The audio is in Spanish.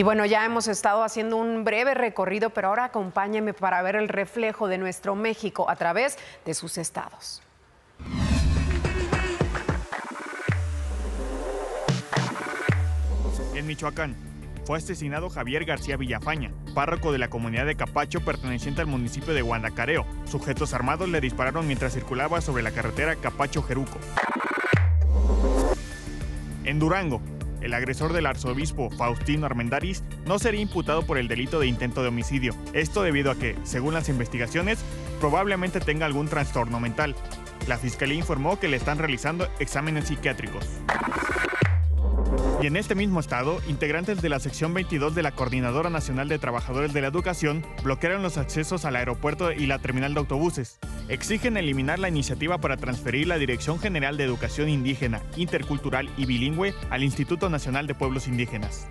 Y bueno, ya hemos estado haciendo un breve recorrido, pero ahora acompáñeme para ver el reflejo de nuestro México a través de sus estados. En Michoacán, fue asesinado Javier García Villafaña, párroco de la comunidad de Capacho perteneciente al municipio de Guandacareo. Sujetos armados le dispararon mientras circulaba sobre la carretera Capacho-Jeruco. En Durango, el agresor del arzobispo Faustino Armendaris no sería imputado por el delito de intento de homicidio. Esto debido a que, según las investigaciones, probablemente tenga algún trastorno mental. La fiscalía informó que le están realizando exámenes psiquiátricos. Y en este mismo estado, integrantes de la sección 22 de la Coordinadora Nacional de Trabajadores de la Educación bloquearon los accesos al aeropuerto y la terminal de autobuses. Exigen eliminar la iniciativa para transferir la Dirección General de Educación Indígena, Intercultural y Bilingüe al Instituto Nacional de Pueblos Indígenas.